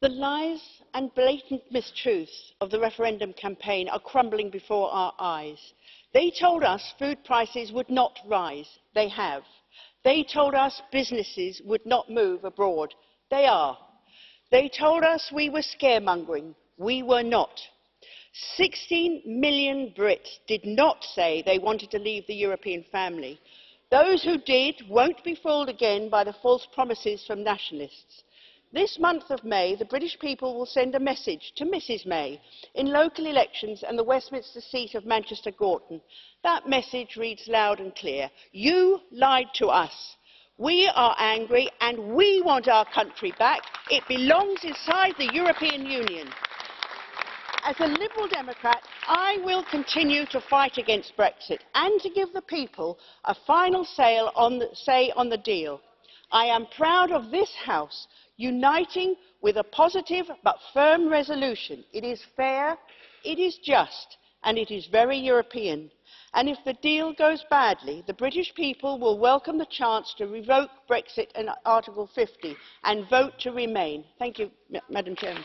The lies and blatant mistruths of the referendum campaign are crumbling before our eyes. They told us food prices would not rise. They have. They told us businesses would not move abroad. They are. They told us we were scaremongering. We were not. 16 million Brits did not say they wanted to leave the European family. Those who did won't be fooled again by the false promises from nationalists. This month of May, the British people will send a message to Mrs May in local elections and the Westminster seat of Manchester Gorton. That message reads loud and clear. You lied to us. We are angry and we want our country back. It belongs inside the European Union. As a Liberal Democrat, I will continue to fight against Brexit and to give the people a final say on the, deal. I am proud of this House uniting with a positive but firm resolution. It is fair, it is just, and it is very European. And if the deal goes badly, the British people will welcome the chance to revoke Brexit and Article 50 and vote to remain. Thank you, Madam Chairman.